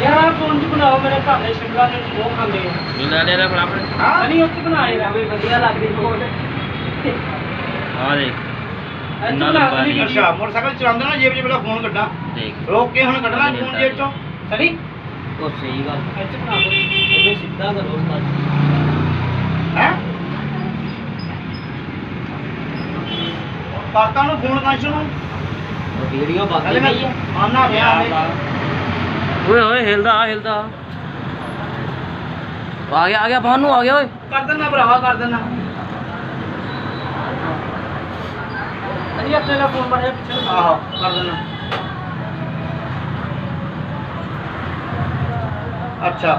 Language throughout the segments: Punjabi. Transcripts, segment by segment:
ਘਰ ਦੇ ਸ਼ਿਮਲਾ ਦੇ ਉਹ ਖਾਂਦੇ ਆ। ਮਿਲਾ ਲੈ ਲੈ ਆਪਣੇ। ਹਾਂ ਨਹੀਂ ਉੱਥੇ ਬਣਾਏ ਨਾ ਵਧੀਆ ਲੱਗਦੀ ਬਹੁਤ। ਆ ਦੇਖ। ਇੰਨਾ ਲੰਬਾ ਨਹੀਂ ਅੱਛਾ ਮੋਟਰਸਾਈਕਲ ਚਲਾਉਂਦੇ ਨਾ ਜੇਬ 'ਚ ਪਹਿਲਾਂ ਫੋਨ ਕੱਢਾਂ ਦੇਖ। ਰੋਕ ਕੇ ਹੁਣ ਕੱਢਣਾ ਫੋਨ ਜੇਬ 'ਚੋਂ। ਸਰੀ। ਉਹ ਸਹੀ ਗੱਲ। ਇੱਥੇ ਬਣਾ ਦੋ। ਇਹ ਸਿੱਧਾ ਕਰੋ ਉਸਤਾਦ ਹੈ? ਕਰਤਾ ਨੂੰ ਫੋਨ ਕਾਂਸ਼ ਨੂੰ ਵੀਡੀਓ ਹਲੇ ਮੈਂ ਆਨਾ ਪਿਆ ਓਏ ਓਏ ਹਿਲਦਾ ਹਿਲਦਾ। ਆ ਗਿਆ ਆ ਗਿਆ ਭਾਨੂ ਆ ਗਿਆ ਓਏ। ਕਰ ਦੇਣਾ ਭਰਾਵਾ ਕਰ ਦੇਣਾ ਅਜੀ ਆਪਣੇ ਦਾ ਫੋਨ ਬਣੇ ਪਿੱਛੇ ਆਹੋ ਕਰ ਦੇਣਾ ਅੱਛਾ।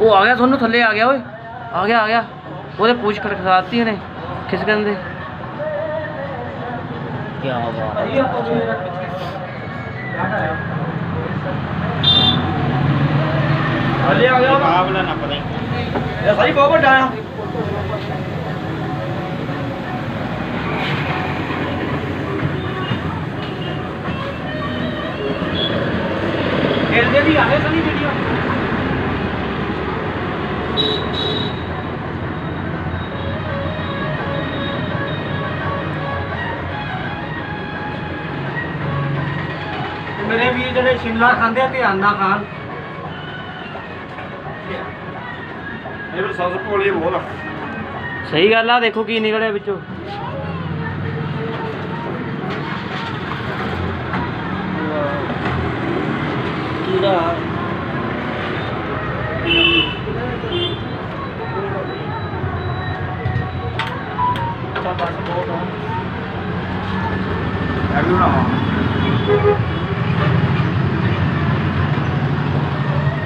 ਉਹ ਆ ਗਿਆ ਤੁਹਾਨੂੰ ਥੱਲੇ ਆ ਗਿਆ ਓਏ। ਆ ਗਿਆ ਆ ਗਿਆ। ਉਹਦੇ ਪੂਛ ਖੜਖੜਾਤੀ ਉਹਨੇ ਖਿਸਕਣ ਦੇ। ਕੀ ਬਾਤ ਅਜੀ ਆਪਾਂ ਵੀ ਪਿੱਛੇ ਯਾਦ ਆਇਆ ਹਲੇ ਆ ਗਿਆ ਕਾਬਲਾ ਨਾ ਪਤਾ ਇਹ ਸਾਰੀ ਬਹੁਤ ਵੱਡਾ ਆ। ਖੇਲਦੇ ਵੀ ਆਵੇ ਸਨੀ ਵੀਡੀਓ। ਮੇਰੇ ਵੀਰ ਜਿਹੜੇ ਸ਼ਿਮਲਾ ਖਾਂਦੇ ਆ ਧਿਆਨ ਨਾਲ ਖਾਣ। ਇਹ ਵੀ ਸੌਸ ਭੋਲੀ ਬਹੁਤ। ਆ ਸਹੀ ਗੱਲ ਆ ਦੇਖੋ ਕੀ ਨਿਕਲਿਆ ਵਿੱਚੋਂ। ਕੀੜਾ ਤਾਂ ਬਸ ਬਹੁਤ ਆ। ਵੀ ਬਣਾਵਾ।